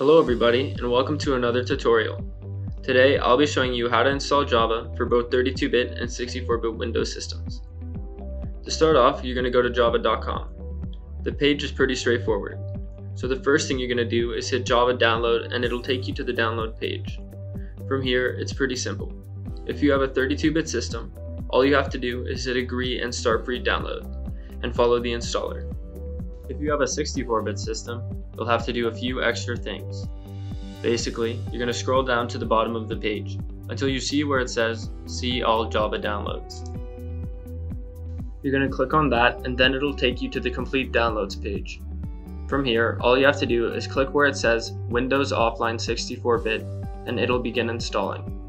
Hello everybody and welcome to another tutorial. Today I'll be showing you how to install Java for both 32-bit and 64-bit Windows systems. To start off, you're going to go to java.com. The page is pretty straightforward. So the first thing you're going to do is hit Java download and it'll take you to the download page. From here, it's pretty simple. If you have a 32-bit system, all you have to do is hit agree and start free download and follow the installer. If you have a 64-bit system, you'll have to do a few extra things. Basically, you're going to scroll down to the bottom of the page until you see where it says See All Java Downloads. You're going to click on that and then it'll take you to the complete downloads page. From here, all you have to do is click where it says Windows Offline 64-bit and it'll begin installing.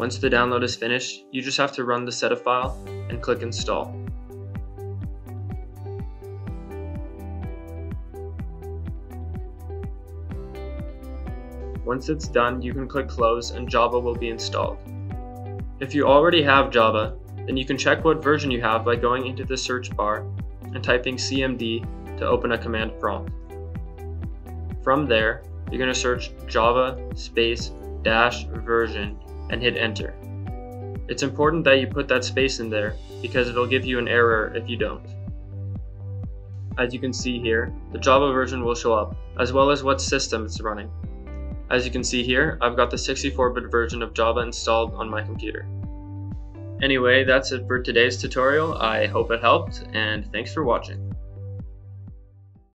Once the download is finished, you just have to run the setup file and click install. Once it's done, you can click close and Java will be installed. If you already have Java, then you can check what version you have by going into the search bar and typing cmd to open a command prompt. From there, you're going to search java space dash version and hit enter. It's important that you put that space in there because it'll give you an error if you don't. As you can see here, the Java version will show up, as well as what system it's running. As you can see here, I've got the 64-bit version of Java installed on my computer. Anyway, that's it for today's tutorial. I hope it helped, and thanks for watching.